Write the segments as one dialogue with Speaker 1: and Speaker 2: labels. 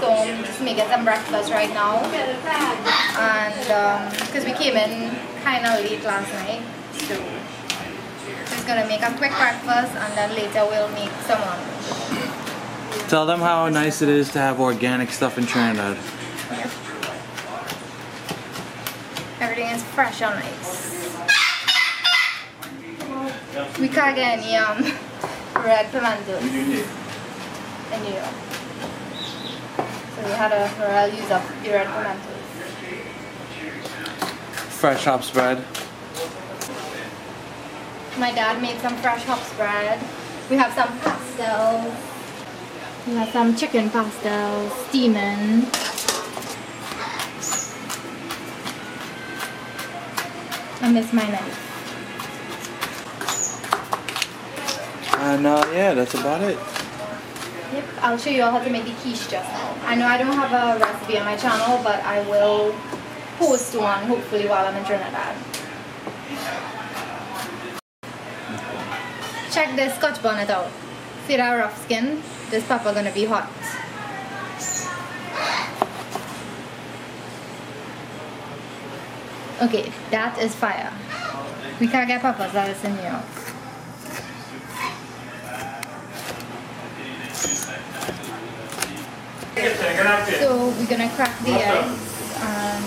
Speaker 1: Just making some breakfast right now. And because we came in kind of late last night, so just gonna make a quick breakfast and then later we'll make some.
Speaker 2: Tell them how nice it is to have organic stuff in Trinidad.
Speaker 1: Everything is fresh and nice. We can't get any um, red pimentos in New York. We had to really use up the red.
Speaker 2: Fresh hops bread.
Speaker 1: My dad made some fresh hops bread. We have some pastelles. We have some chicken pastelles, steaming. I miss my knife.
Speaker 2: And uh, yeah, that's about it.
Speaker 1: Yep, I'll show you all how to make the quiche just now. I know I don't have a recipe on my channel, but I will post one hopefully while I'm in Trinidad. Check this scotch bonnet out. See that rough skin? This pepper gonna be hot. Okay, that is fire. We can't get peppers that is in New York. So we're gonna crack the eggs. Um,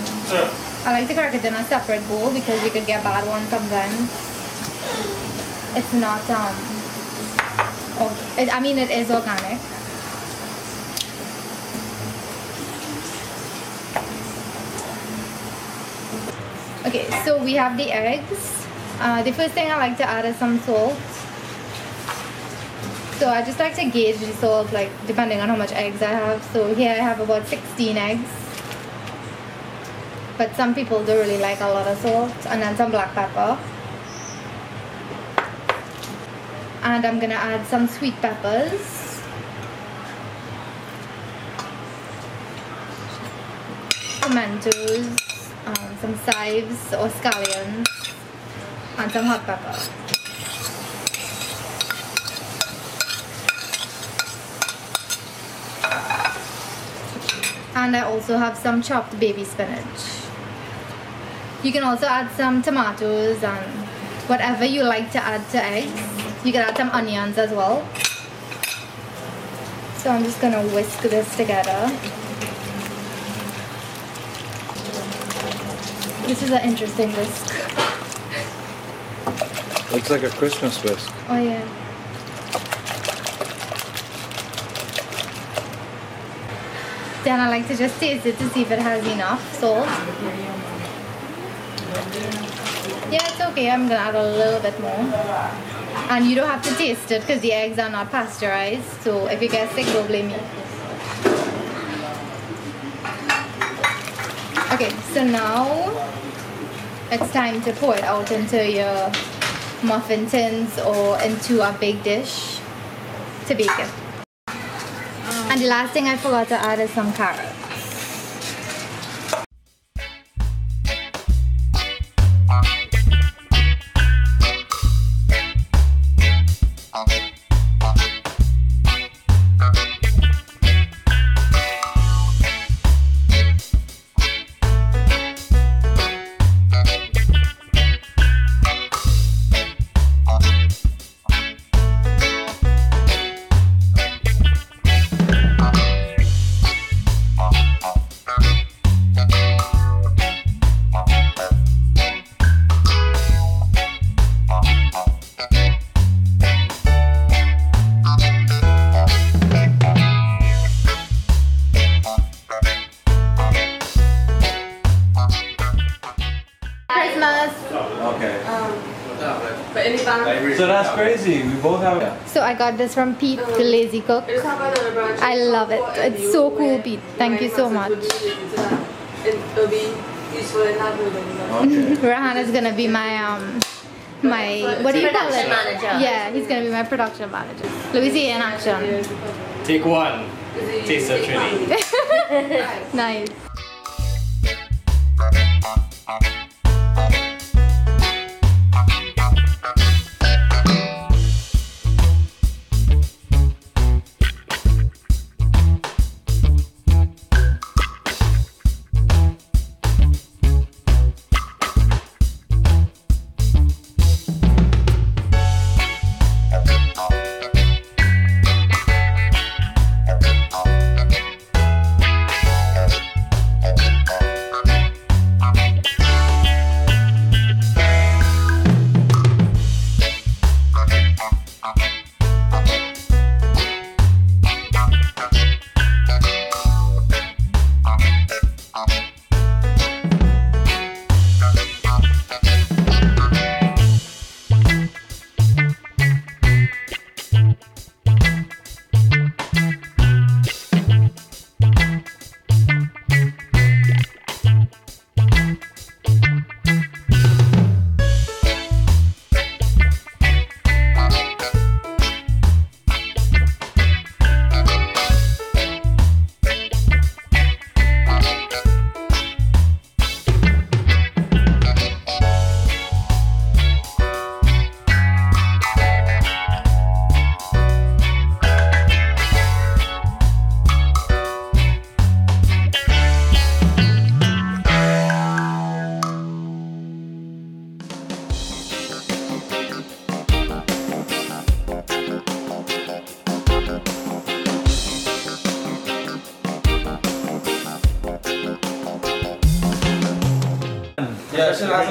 Speaker 1: I like to crack it in a separate bowl because you could get bad ones sometimes. It's not um. Oh, it, I mean it is organic. Okay, so we have the eggs. Uh, the first thing I like to add is some salt. So I just like to gauge the salt, like depending on how much eggs I have. So here I have about 16 eggs. But some people don't really like a lot of salt. And then some black pepper. And I'm gonna add some sweet peppers. Pimentos, um, some chives or scallions, and some hot pepper. And I also have some chopped baby spinach. You can also add some tomatoes and whatever you like to add to eggs. You can add some onions as well. So I'm just gonna whisk this together. This is an interesting whisk.
Speaker 2: Looks like a Christmas whisk.
Speaker 1: Oh yeah. Then I like to just taste it to see if it has enough salt. Yeah, it's okay. I'm gonna add a little bit more. And you don't have to taste it because the eggs are not pasteurized. So if you get sick, don't blame me. Okay, so now it's time to pour it out into your muffin tins or into a big dish to bake it. And the last thing I forgot to add is some carrots. Christmas!
Speaker 2: Okay.
Speaker 3: But anytime.
Speaker 2: So that's crazy. We both have.
Speaker 1: So I got this from Pete, the lazy cook.
Speaker 3: Just have another branch.
Speaker 1: I love it. It's so cool, Pete. Thank you so much.
Speaker 3: It'll be useful in that building.
Speaker 2: Okay.
Speaker 1: Rahan is gonna be my um my what do you call it?
Speaker 4: Manager.
Speaker 1: Yeah, he's gonna be my production manager. Louise in action.
Speaker 5: Take one. Taste of Trini.
Speaker 1: Nice.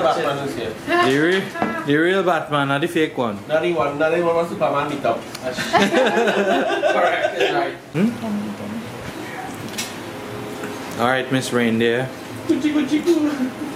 Speaker 4: Batman is here.
Speaker 2: The real, the real Batman, not the fake one.
Speaker 4: Not the one, not the one with Superman meet up. Correct, that's right. Hmm?
Speaker 2: All right, Miss Reindeer.
Speaker 4: Gucci, Gucci, Gucci.